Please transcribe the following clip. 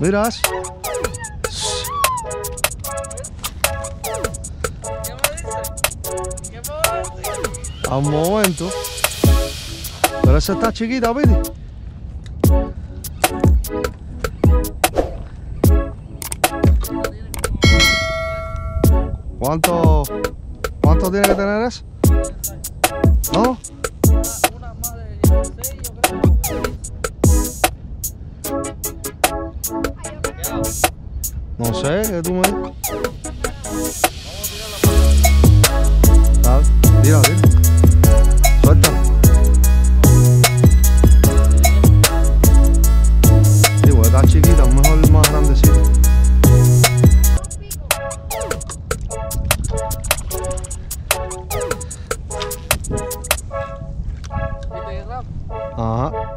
Miras. A un momento. Pero esa está chiquita, Piti. ¿Cuánto, cuánto tiene que tener eso? ¿No? Una, más de 16, yo creo. Não chega, Edu, mano. Tá, vira, vira. Solta. أيوه ده عادش جديد اما هو المهرم ده سيدي آه